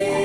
Yeah.